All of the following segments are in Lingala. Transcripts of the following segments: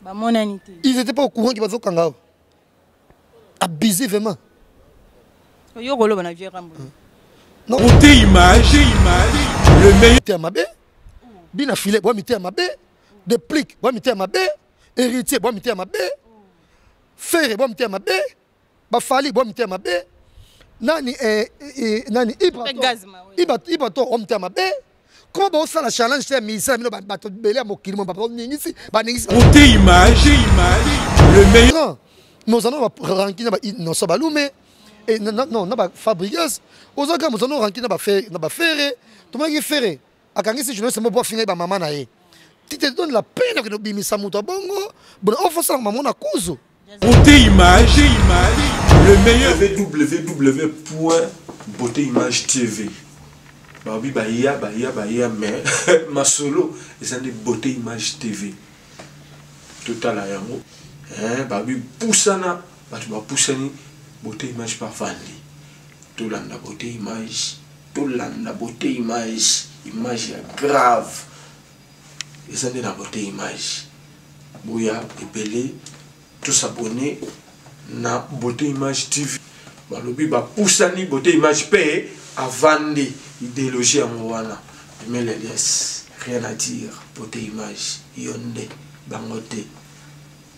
bamonani te ils étaient pas au courant ke bazokanga o abusé vraiment oyo okoloba na vieux rambo non te image image le meilleur te mabe bina filet bwa mite mabe deplic bwa mite mabe héritier bwa mite mabe ferre bwa mite mabe ba fali bo mutema mabe nani eh, eh, nani ibra ibra ibra to o mutema mabe koma bosala challenge te ya ministère bino bato bele ya mokili mo baningisi baningisi ote image image le meilleur nos anno baranki na bainnoso balume e, non na bafabrigueuse oza kaka mozano ranki na bafere tomonaki fere akangisi journaliste moko mpo afinga ye bamama na ye tite donne la peine okende obimisa moto ya bongo bona ofosalaka mamo na kuzu beauté image image le meilleur www beauté image tv babi baya baya baya mais masolo eza nde beauté image tv totala yango babi pusana bato bapusani beauté image bavandi tolanda beauté image tolanda beauté image image ya grave eza nde na beauté image boya ebele tosabone na beauté image tv balobi bapusani beauté image mpe avandi idéologie yango wana emelelies rien à dire beauté image yo nde bango te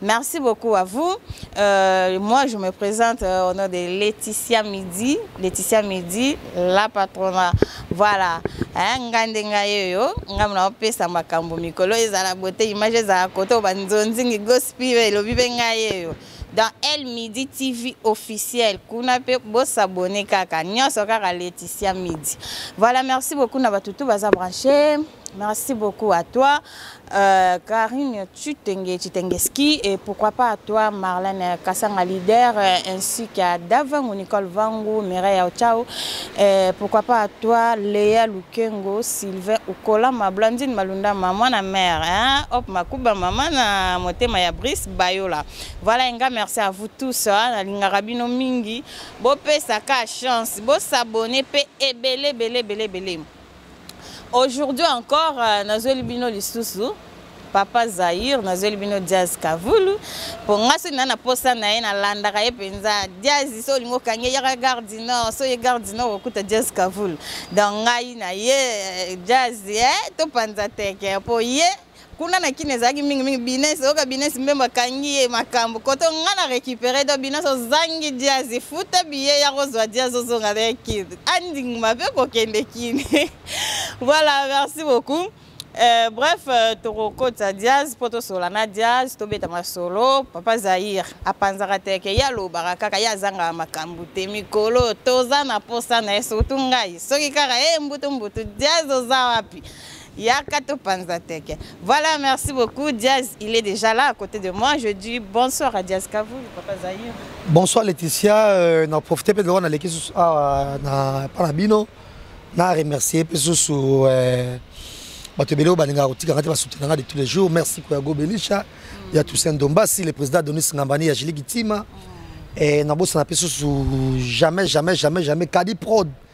Merci beaucoup à vous. Euh, moi, je me présente euh, au nom de Laetitia Midi. Laetitia Midi, la patronne. Voilà. Hein, ngande ngaye yo, ngam na opesa makambo mikolo ezala beauté image ezala koto ba nzonzi ngi gospel elobi be ngaye yo. Dans El Midi TV officiel, kuna pe bo s'abonner kaka, nyoso kaka Laetitia Midi. Voilà, merci beaucoup na batutu baza branché. Merci beaucoup à toi. Euh, Karine Chitenge Chitengeski et pourquoi pas à toi Marlène Kassanga Leader euh, ainsi qu'à Davango Nicole Vango Mireille Ochao et pourquoi pas à toi Léa Lukengo Sylvain Ukola ma Blandine Malunda maman la mère hein hop makuba maman na motema ya Brice Bayola voilà enga merci à vous tous hein, na lingaka bino mingi bo pesa ka chance bo s'abonner pe ebele bele bele bele, bele. Aujourd'hui encore, euh, nazweli bino lisusu papa Zahir nazweli bino Diaz Kavulu mpo nga soki naa na posa na ye nalandaka ye mpenza Diaz so olingi okange yaka gare du nord so ye gare du nord okuta Diaz Kavulu donc ngai na ye eh, Diaz ye eh, topanza teke mpo ye kuna na kini ezalaki mingimingi bines oyoka bines mbembo akangi ye makambo kote ngai na récupéré do bines ozangi diazi futa biye ya kozwa diazi ozonga na kini andingma mpe kokende kini voilà merci beaucoup Euh, bref euh, tokokotisa diaz mpo tosola na diaz tobeta masolo papa zaire apanzaka teke ye alobaka kaka ye azangaka makambo te mikolo toza na mposa na ye surtout ngai soki kaka ye mbutu mbutu diaz oza wapi Yaka to panza teke. Voilà, merci beaucoup. Diaz, il est déjà là à côté de moi. Je dis bonsoir à Diaz Kavou, papa Zahir. Bonsoir Laetitia, euh, na profiter peut-être on a l'équipe ah na pas na bino. Na remercier pe sous euh bato ebele oyo balingaka kotikaka te basutenaka de tous les jours merci koyago belisha ya toussaint dombasi le président donis ngambani ya jili kitima nabosana mpe susu jamais jamais jamais jamais kadi prod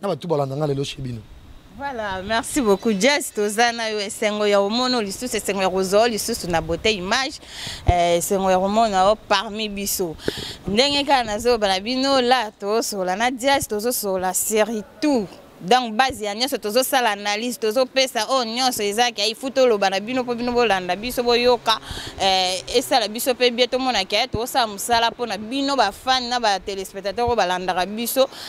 na bato balanda nga lelo chez bino Voilà, merci beaucoup Jess toza na yo esengo ya omono lisusu esengo ya kozwa yo lisusu na beauté image eh, esengo ya komona yo parmi biso ndenge kaka nazoloba na bino la tozosola na Jess tozosola série tout donc base ya nyonso tozosala analyse tozopesa oyo oh, nyonso ezalaki ai fu toloba na bino mpo bino bolanda biso boyoka eh, esala biso mpe bie tomonaki aye tokosala mosala mpo na bino bafane na batelespectateur oyo balandaka biso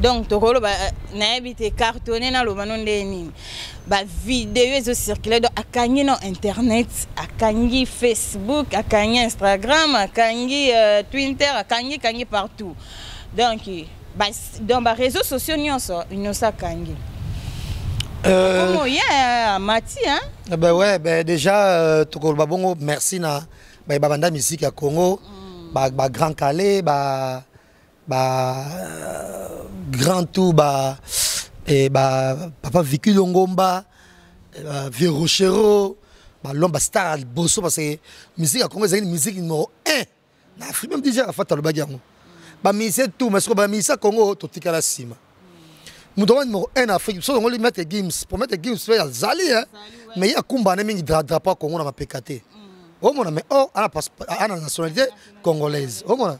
donc tokoloba euh, nayebi te cartonne naloba no ndenge nini bavideo ezocircule donc akangi no internet akangi facebook akangi instagram akangi euh, twitter akangi kangi partout donc ba, dans baréseau sociaux nyonso nyonso akangi euh, komo ye amati hein? Eh ben ouais, ben déjà euh, tokoloba bongo merci na baye babanda misiki ya congo mm. bagrand ba, ba cale ba ba euh, grand tour ba et eh, ba papa Vicky Longomba eh, ba vieux Rochero ba lomba star bosso parce que musique à Congo c'est une musique numéro 1 na Afrique même déjà la fata le bagango ba musicien tout mais ce que ba musicien Congo to tikala sima moto wana numéro 1 na afrique biso tongoli maitre gims po maitre gims mpe azali hein. mais ye akumbana mingi dradrapo ya congo na mapeka te mm. omona mais o oh, ana nationalité congolaise omona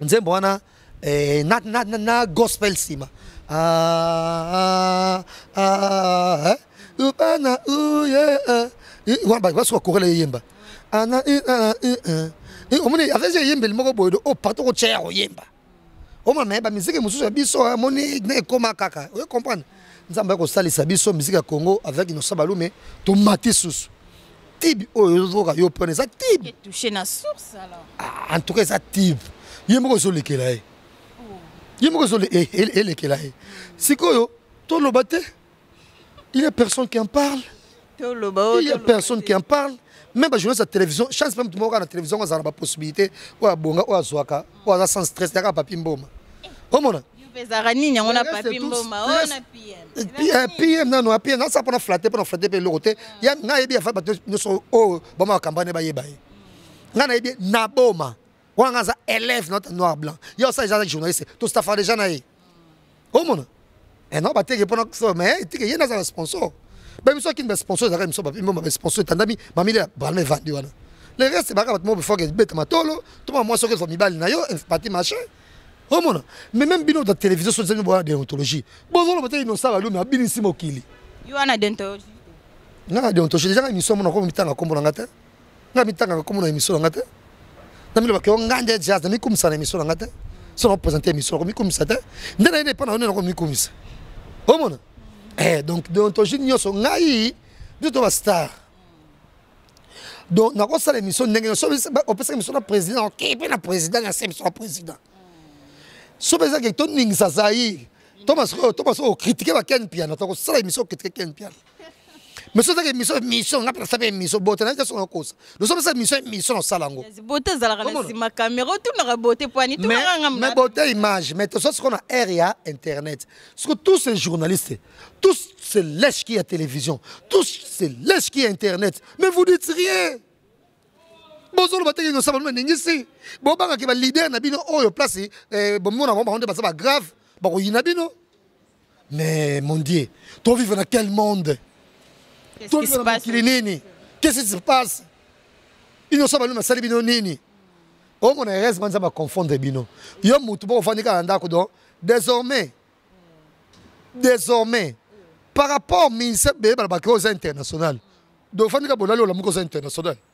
nzembo wana eh, na, na, na, na gospel nsima ah, ah, ah, eh? ubana uye eh. wana basuka korela eyemba ana eh, ah, eh, eh. eh, omoni afesi eyembeli moko boye o oh, partout kotya ya koyemba omona naye bamiziki mosusu ya biso amoni na ekoma kaka oye comprendre nzambe akosalisa biso miziki ya congo avec inosa balume tomati susu tib oyo ozoka yo pona eza tib ah, en tout cas eza tib ye moko ezolekela ye oh. ye moko elekela ye sikoyo toloba te il y a personne qui en parle oh, il y a personne qui en parle même bajournaliste ya télévision chance mpe moto moko kaka na télévision yango azala na bapossibilité oyo abonga oyo azwaka oyo aza sans stress yaka papi mboma omona ezalaka nini yango na papi mboma oyo oh, na pm pm nano ya pm nasala mpona flate mpona flate mpe eloko te ya nga ayebi ya bato nyonso oyo oh, boma bakambane bayeba ye nga nayebi naboma wana nga aza élève nota noir blanc yo osala eza journaliste tositafaka deja na ye omona eh, na bateke mpona so mais etike ye nazala sponsor ba biso akini basponsor ezalaka biso bapimoma basponsor etandami mamile ya bralma evandi wana le reste baka bato moko bifaka ebeta matolo toma mwasi oke ezwa mibali na yo pati machin omona mais même bino na télévision soki ezali boya deontologie bozoloba te inosa balume abinisi mokili yo wana deontologie nga na deontologie deja nga émission mona komitanga nkombo na nga te nga mitangaka komo na émission na nga te na miloba ke nga nde jazz na mikumisa na émission na nga te so na présenter émission na komikumisa te nde na yende epa na yo nde nakomikumisa omona eh donc deontologie nyonso ngai biso to bastar donc nakosala émission ndenge nyonso opesaka émission na président oke mpe na président na se émission na président so mpe ezaki toningisa zaire to masoko okritike bakene piana tokosala émission okritike kene piana miso ezaka miso miso nga pesa pe miso bote na kaso kosa nous sommes ça miso miso na sala ngo bote ezalaka na sima camera otunaka bote poani tunaka nga mais bote image mais tout ça ce qu'on a air ya internet ce que tous ces journalistes tous ces lèches qui a télévision tous ces lèches qui a internet mais vous dites rien bozoloba te kinosa bano baningisi bobangaki baleader na bino oyo place eh, bomona bango bango nde baza bagrave bakoyina bino mais mon dieu to vivre na quel monde to vivre na mokili nini qu'est-ce qui se passe bino so balomi basali bino nini omona erese banza baconfondre bino yo motu mpo ofandi kaka na ndako donc désormais désormais par rapport ministère beye balobaki oyo oza international donc ofandi kaka bolali olamuki oza international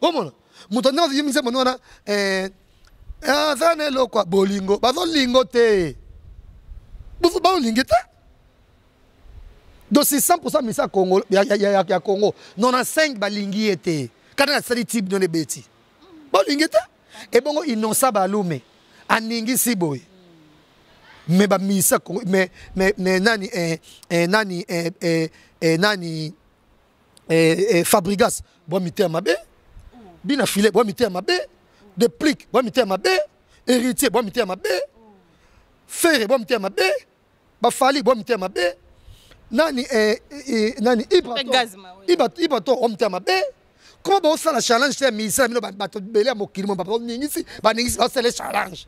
omona moto ndenge aziyimi nzembo ndenge wana eh, aza na eloko ya bolingo bazolingo te bazolingi te donc si 100 pourcent misa congo ya, ya, ya, ya congo 95 balingi ye te kata nasali tibe none ebeti balingi te ebongo inosa balume aningisi boye me bamisa congo me, me, me nani eh, eh, nani eh, eh, eh, nani eh, eh, fabrigas bwa miteya mabe bina file bwa miteya mabe deplique bwa miteya mabe héritier bwa miteya mabe fere bwa miteya mabe bafali bwa miteya mabe nani eh, eh, nani ibato bwa miteya mabe koma baosala challenge te ya misala bino bato bele ya mokili mo baningisi baningisi basele challenge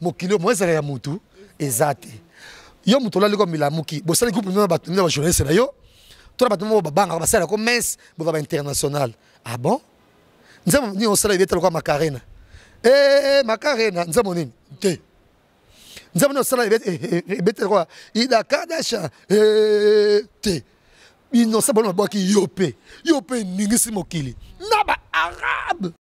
mokili oyo ezala ya mutu eza te yo moto olali ko milamuki bosali groupe na bato na bajournaliste na yo to na bato moko babangaka basalaka ko mince boza bainternational ah bon nzembo nini osala ebeta lokola makarena ee eh, eh, makarena nzembo nini te nzembo nini osala ebeta eh, lokola idakadasha te innocent bolo mabwaki yo mpe yo mpe eningisi mokili na baarabe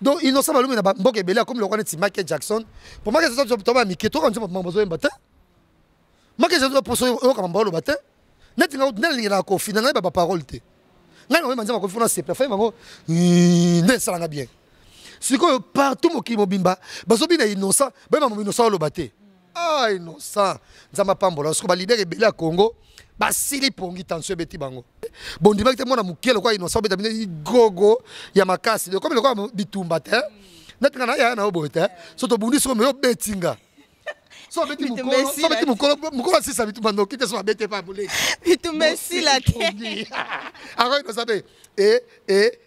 donc innocent balumi na bamboka ebele akomi lokola neti make jackson po make jackson toba mike toyoka nzembo mambo ozoyemba te make jackson poso oyoka mambo oloba te neti ngai nalingelaka kofina nayebi baparole te ngai nakoyemba nzembo akofi mpona sepla fai bango nde esalanga bien sikoyo partout mokili mobimba bazobina innocent bayemba mambo innocent oloba te ah innocent nzambe apambola soko balidere ebele ya congo basili pongi tension ebeti bango bondimaki te mwana moke lokola innocent obeta bino igogo ya makasi lokomi lokola bitumba te natinga na yaya na yo boye te so tobundi soko meyo obeti nga so abeti mokolo so abeti mokolo mokolo asisa bitumba noki te so abeti epa boleki bitumba esila te akoinosa mpe e e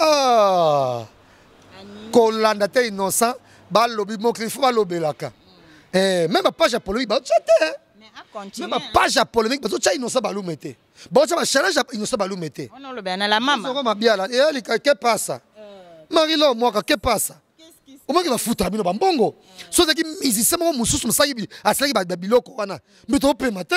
ah! kolanda te innocent balobi mokili fo balobelaka mm. eh, meme bapage ya polemike baotya te meme bapage ya polemike bazotya innocent balume te baotya bachalage ya innocent balume te mabiala eyalika ke pasa euh. marilo mwaka ke pasa omaki bafutaka bino bambongo euh. so ozalaki musicien moko mosusu mosalaki asalaki babiloko wana mbi topema te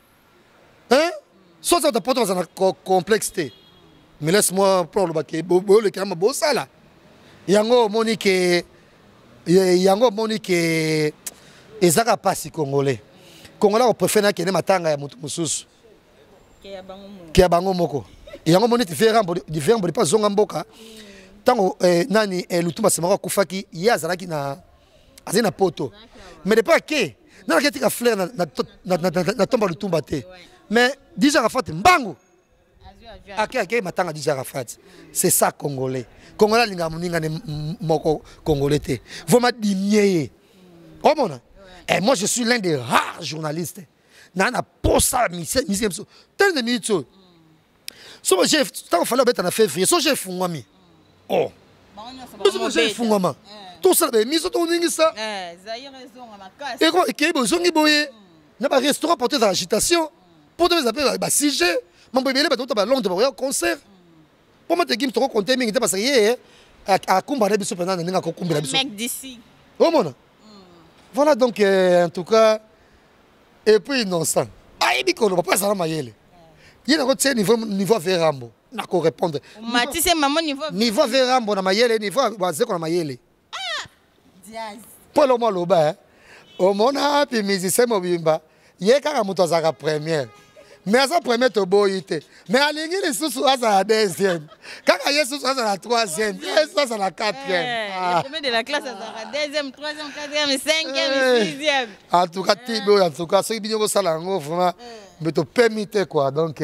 hein soit ça ta poto bazana complexe te mais laisse moi pour le baké boyo le kama bo sala yango moni ke yango moni ke ezaka pasi congolais congolais ko préfère na kene matanga ya mutu mususu ke bango moko yango moni ti ferre mbo di ferre mbo pas zonga mboka tango eh, nani eh, lutumba semaka kufaki ye azalaki na azali na poto mais depuis ake nana ke tika fleur na tomba lutumba te mais dj arafat mbangu ake ake matanga dj arafat c'est ça congolais congolais alingaka moninga ne moko congolais te vraimen dimie ye omona et eh, moi je suis l'un des rares journalistes naa na posa misike biso tele de minute oyo soko je ntango fale obeta na février so je efungwami o biso je efungwama tosala baemission toningisa ekei bozongi boye hmm. na barestaurant porte ezala agitation mpo hmm. topeza mpe basujet mambo ebele bato ota balondre bakoya concert mpo hmm. mategimi tokokonte mingi te basaka ye akumbana biso mpenza na ndenge akokumbela biso omona voilà donc euh, en tout cas et puis innocent ayebi koloba mpo azala mayele ye nango tie niveau niveau ave rambo nako répondre matise mama niveau niveau ave rambo na mayele niveau azeko na mayele mpo eloko aloba omona api musicien mobimba ye kaka moto azalaka première mais aza premier toboyi te mais alingi lisusu azala deuxième kaka ye susu azala troisième ye susu azala quatrième eh, ah. eh. en tout cas tibi oyo en tout cas soki bino bosala yango vraiment mais eh. topemi te quoi donc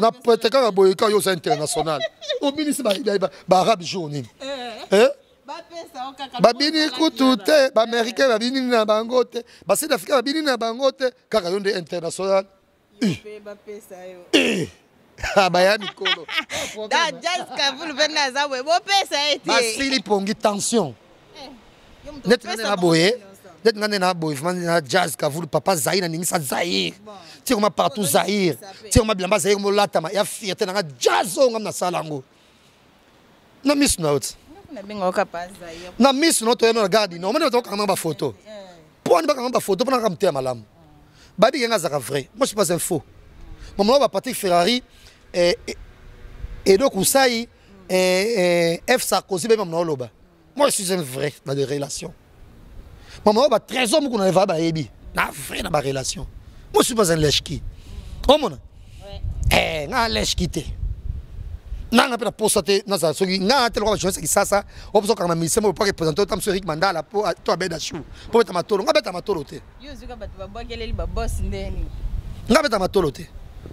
na prete kaka boye kaka yo oza international obinisi baarabe jour nini babini kutu te baaméricain babini na bango te basud africain babini na bango te kaka yo nde international ah, baya mikolo basili pongi tension eh, neti nane na boye neti nane na boye vraimen na jazz kavulu papa zaire naningisa zaire tikoma partout zaire tikoma bilamba zaire molatama ya fierté nanga jazz oyo ngam nasala yango na misu na yo ti na misu na yo toyano na garde no omoni bato bakangana bafoto mpo wani bakangana bafoto mpo naka moteya malamu bayebi kenge azalaka vrai moi je suis pas un faux mamona ba patrick ferrari eh, eh, edo kusai eh, f sarkozy bemamona oloba Moi, je suis un vrai dans les relations. Maman, bah, très homme qu'on avait bah, ébi. Na vrai dans ma relation. Moi, je suis pas un lèche qui. Oh mon. Eh, na lèche qui t'es. Na na pena posa te na za soki na te lokwa jeunesse kisasa obuso kanga mise mo pa représenter tam Eric Mandala po to abeda chou po beta matolo nga beta matolo te yo zuka batu ba bokeleli ba boss ndeni nga beta matolo te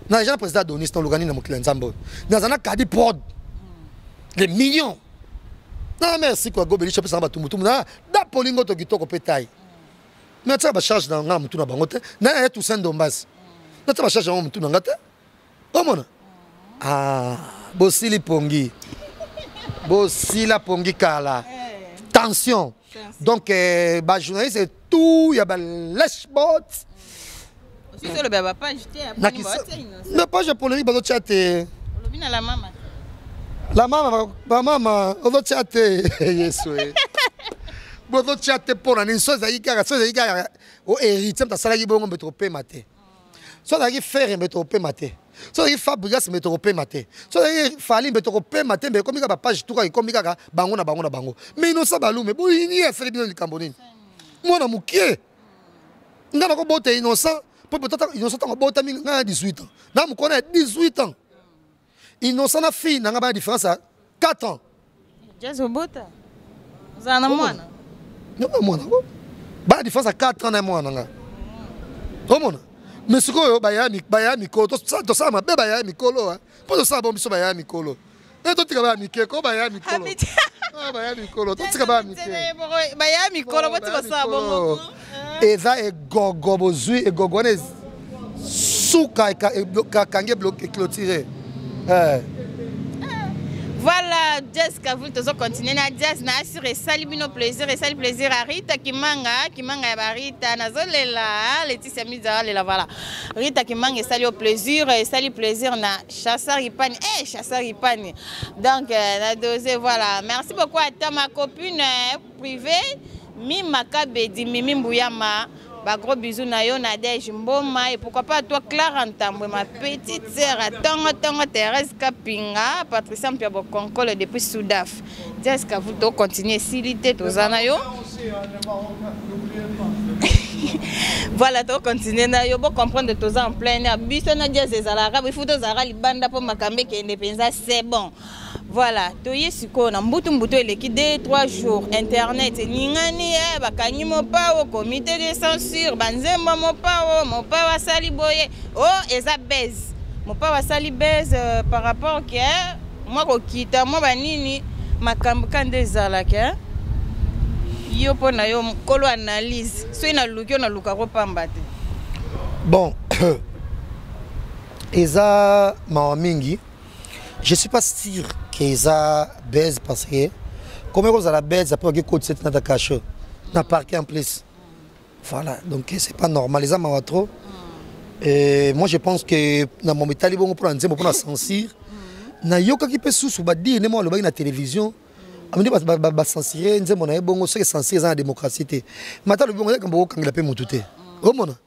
na jean président Donis na lugani na mokila nzambo na za na kadi prod les millions na mère siko ya gobelisha pesa ba tumutumu na da polingo to kitoko pe tai na tsa ba charge na nga mutu na bango te na ya tout saint dombas na tsa ba charge na mutu na nga te omona ah bosili pongi bosila pongi kala tension donc euh, ba journaliste tout ya ba lèche bot na page ya polemique bazotya te la mama bamama ozotya te yesu bozotya te mpo na nini so ezalaki kaka so ezalaki kaka o héritier moto asalaki bongo mbe tokopema te so azalaki fere mbe tokopema te so azalaki fabrigas mbe tokopema te so azalaki fali mbe tokopema te mbe ekomi kaka bapage tuka ekomi kaka bango na bango na bango mais inosa balume boyini ye asali bino likambo nini mwana mokie ngai nakobota innocent mpo innocent ntango abotami ngai na 18 ans na mokona ya 18 ans Innocent na fille nanga ba différence ya 4 ans. Jazz obota. Ozala na mwana. Yo na mwana ko. Ba différence ya 4 ans na mwana nanga. Omona? Mais sikoyo ba ya ba ya mikolo to to sala mabe ba ya mikolo. Hein. Po to sala bombiso ba ya mikolo. Et to tika ba mike ko ba ya mikolo. Ah, ba ya mikolo. To tika ba mike. Ba ya mikolo bo tika sala bombiso. eza egogo bozwi egogo wana suka akangi ebloke clôture eh. voilà jazz kavul tozo continue na jazz na assure esali bino plaisir esali plaisir ya rita kimanga kimanga ya barita nazolela ah, leticia miza alela voilà rita kimanga esali yo plaisir esali plaisir na chasseur ipani e eh, chasseur ipani donc euh, na dose voilà merci beaucoup ata ma copine Privé, Mimi Makabedi, Mimi Mbuyama, Ba gros bisous na yo Nadège Mboma et pourquoi pas toi Clara Ntambwe ma petite sœur Tongo Tongo Thérèse Kapinga Patricia Mpia Bokonkolo depuis Soudaf Jessica vous to continuer silité toza na yo voilà to continuer na yo bo comprendre toza en plein air biso na jazz ezalaka il faut tozalaka libanda mpo makambo ekende mpenza c'est bon Voilà, toye sikoyo na mbutu mbutu eleki 2 3 jours internet eningani eh, bakangi mopao comité de censure banzembo mopao mopao asali boye oh eza base mopao asali base euh, par rapport ke eh, mwa kokita mwa banini makambo ka nde ezalaka eh. yo mpo na yo mokolo analyse soki naluki yo nalukako mpamba te bon eza mawa mingi je suis pas sûr que eza base parce que comme ekozala base après oki kotisa ti nata cache na parquet en plus voilà donc c'est pas normal eza mawa trop Et moi je pense que na momo etali bongo mpona nzembo mpona censure nayokaki mpe susu badire nde moko alobaki na télévision aminde bacensuré nzembo na ye bongo soki censure eza na démocratie te mata alobi bongo eza kambo kokangela mpe motu te omona mm.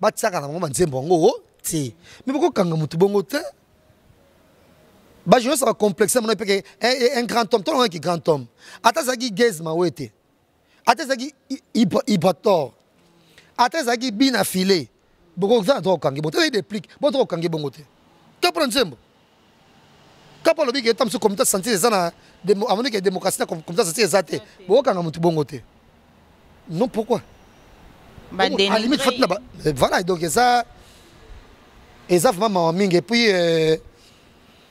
batiaka na bango banzembo yango oh, te me bokokanga motu bongo te bajournaliste bacomplexe mona mpe ke eh, eh, un grand homme tolongaki grand homme ata ezalaki gaze mawe te ata ezalaki ibator ata ezalaki bina file bokozana to kokange bongo te ezalaki deplique bongo to kokange bongo te to mpona nzembo kapa alobi ke tamsu comité sentir eza na amoni ke démocratie na comité sentir eza te bokanga mutu bongo te non pourquoi ba dénigrer à limite fatina ba eh, voilà donc eza eza vraiment mawa mingi et puis euh,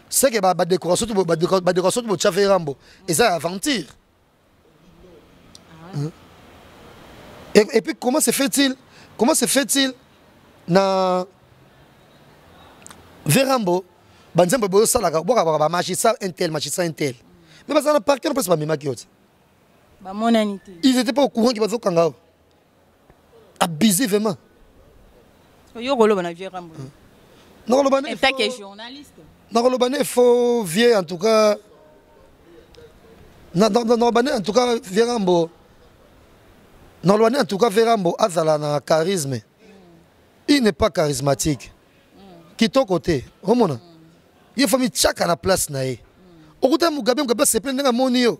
c'est que ba décoration tout ba décoration tout tchafe rambo eza aventure Hein? Et, et, puis comment se fait-il Comment se fait-il na Verambo banzembo boyo salaka boka boka ba magistrat intel magistrat intel mais bazana parquet on peut se ba mimaki yote ba monanité ils étaient pas au courant qu'ils bazo kanga abusé vraiment yo koloba na vieux rambo hmm. nakoloba ne tant que journaliste nakoloba ne faux vieux en tout cas nakoloba ne en tout cas vieux rambo nakoloba ne en tout cas vieux rambo azala na charisme hmm. il n'est pas charismatique hmm. kitoko te omona ye fami tiaka na place na ye okuta mugabe mugabe asepeli ndenge amoni yo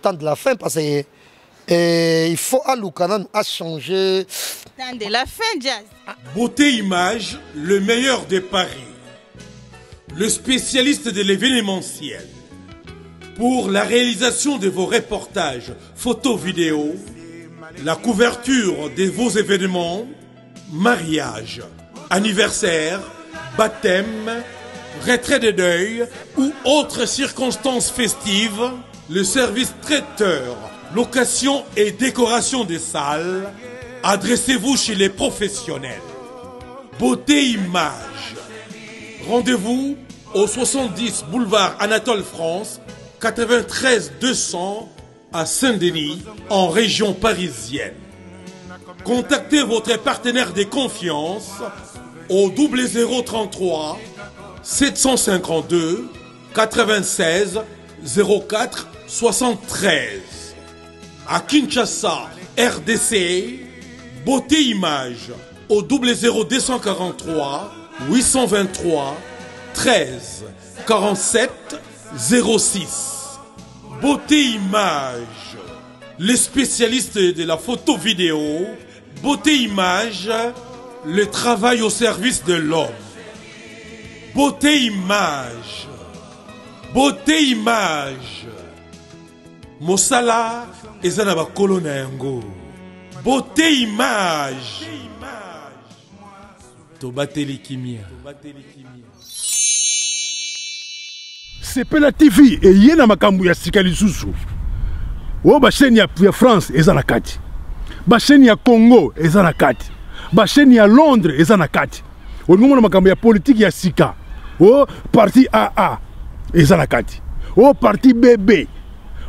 temps de la fin parce que euh, il faut à nanu changer. temps de la fin jazz ah, beauté image le meilleur de paris le spécialiste de l'événementiel pour la réalisation de vos reportages photos vidéos la couverture de vos événements mariage, anniversaire, baptême, retrait de deuil ou autres circonstances festives, le service traiteur, location et décoration des salles, adressez-vous chez les professionnels. Beauté Image. Rendez-vous au 70 boulevard Anatole France, 93 200 à Saint-Denis, en région parisienne. Contactez votre partenaire de confiance au 0033 752 96 04 73. À Kinshasa, RDC, Beauté Image au 00243 823 13 47 06 Beauté Image le spécialiste de la photo vidéo Beauté Image le travail au service de l'homme Beauté Image Beauté Image Mosala eza na bakolo na yango Beauté Image tobateli kimia sepela tv eye na makambo ya sika lisusu oyo basheni ya, ya france eza na kati basheni ya congo eza na kati basheni ya londres eza na kati olingi omona makambo ya politiki ya sika o parti aa eza na kati o parti bb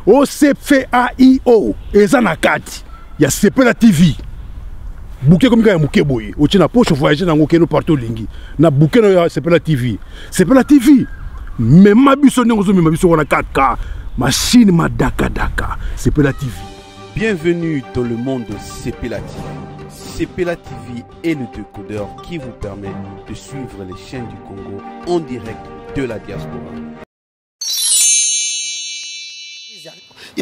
OCFAIO eza na kati ya Sepela TV. Bouquet comme ya muke boye, otie na poche voyager nango keno partout lingi. Na bouquet na ya Sepela TV. Sepela TV. Mema biso ndenge ozo mema biso wana kaka machine madaka daka. Sepela TV. Bienvenue dans le monde de Sepela TV. Sepela TV est le décodeur qui vous permet de suivre les chaînes du Congo en direct de la diaspora.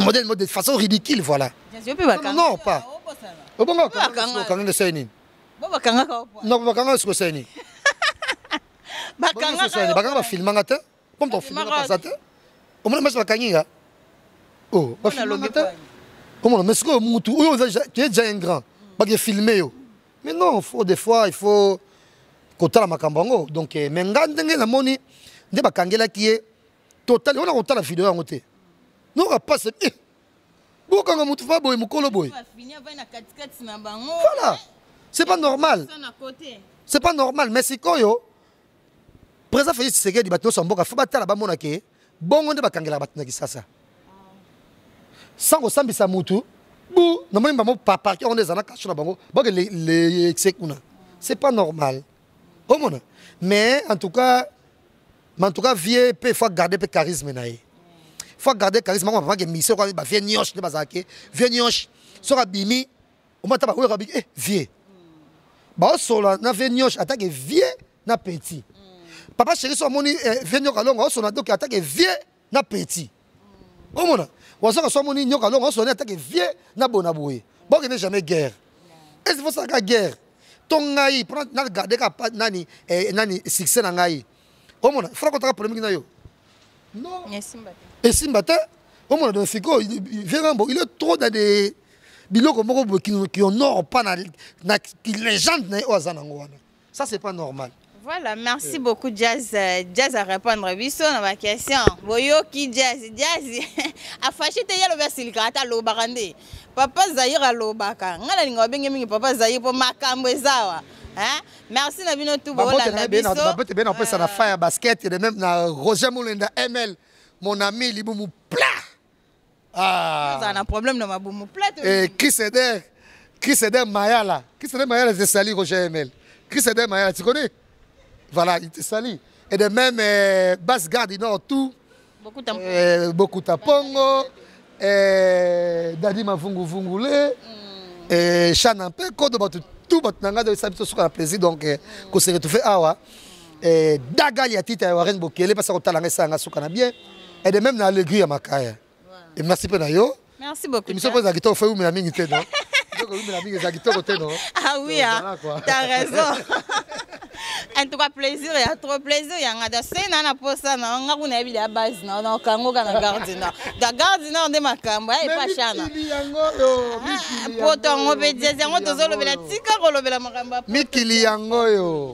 modèle mode de façon ridicule voilà non, non pas obonga okanga nde soi nini non bakanga siko soi nini bakanga bafilmanga te comme tofilmanga baza te omona masi bakangi nga o bafilmanga te omona mais sikoyo mutu oyo tu es déjà un grand bakefilme yo mais non faut des fois il faut kotala makambo yango donc eh, mais nga ndenge namoni nde bakangelaki ye totali wana kotala video yango te noka pase eh, bokanga motu fa boye mokolo boye voilà c'est pas normal c'est pas normal mais sikoyo président félix tshisekedi bato nyonso ya mboka fo batala bamona ke bongo nde bakangelaka bato na kisasa sans kosambisa mutu bu namoni bango paparke yango nde eza na kasho na bango boke lexe kuna c'est pas normal omona mais en tout cas mais en tout cas vie mpe faut garder mpe charisme na ye faut garder charisme yango bapamake mission kwa bavie nioche nde bazalaki vie nioche soki abimi omba ata baoyo kabiki eh vieux baosola na vie nioche atake vieux na petit papa chéri so amoni eh, vie nioka longo aosola doki atake vieux na petit omona wazaka so amoni nioka longo aosola ne atake vieux na bona boye bokende jamais guerre esi fosalaka guerre to ngai mpona na garde ka nani eh, nani succès na ngai omona fona kotaka polémique na yo non esimba te omona donc sikoyo vieux rambo il est trop dans des biloko moko boye kindoki honore pas na, na legende na ye oyo aza nango wana ça c'est pas normal Voilà, merci yeah. beaucoup Jazz. Euh, Jazz à répondre à Bissot dans ma question. Boyoki Jazz, Jazz. a fâché te yalo ba silika ata lo barande. Papa Zahira lo baka. Ngala linga benge mingi papa Zahira po makambo ezawa. Hein? Merci na bino tout bo la na biso. Ba bote ben on peut ça na euh. fire basket et même na Roger Moulenda ML mon ami libumu plat. Ah. na problème na mabumu plate eh Chris Eder Chris Eder Mayala Chris Eder Mayala c'est sali Roger ML Chris Eder Mayala tu connais voilà il te sali et de même euh, basse garde du nord tout beaucoup tampongo euh, beaucoup tampongo euh, Dadi Mavungu Vungule mm. et Chana Peko de tout bato na ngai esali biso suka na plaisir donc eh, mm. koseretoufe awa eh, dagali ya tita ya warren bokele mpasi akotala nga esala nga suka na bien et de même na allegri ya makaya et merci mpe na yo merci beaucoup émission mpo ezala kitoko fo ewumela mingi te no ewumela mingi ezala kitoko te no ah oui ah, t'as raison en tout cas plaisir ya trop plaisir ya nga se na na posa na nga kuna yebi ya base na na kango kana garde na da garde na nde makambo ya epa shana poto yango pe diezi yango tozolobela tika kolobela makambo mikili yango yo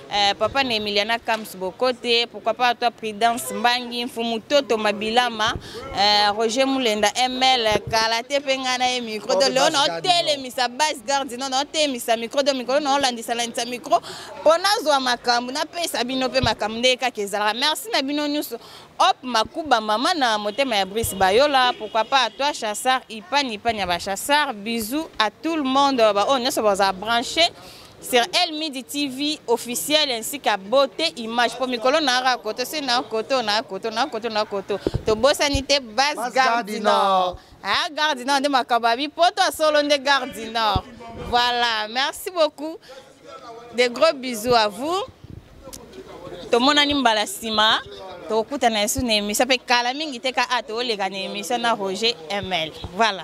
Eh, papa na emiliana kams bokote pourquoi pas toi prudence mbangi mfumu toto mabilama eh, roger mulenda ml kala te mpe ngai na ye micro to leo naotelemisa base garde no naotelemisa micro to mikolo naolandisalandisa micro mpo nazwa makambo napesa bino mpe makambo ndenge kaka ezalaka merci na bino nyonso op makuba mama na motema ya brise bayola pourquoi pas toi chassar ipani ipani ya bachassar bisous à tout le monde baoyo oh, nyonso bazala branché sur El Midi TV officiel ainsi qu'à beauté image pour mikolo na ra koto se na koto na koto na koto na koto to bosani te bas gardinor ah gardinor de makababi poto solo nde gardinor voilà merci beaucoup des gros bisous à vous tomonani mbala nsima tokokutana yesu na émission mpe kala mingi te ka a tooleka na émission na roger ml voilà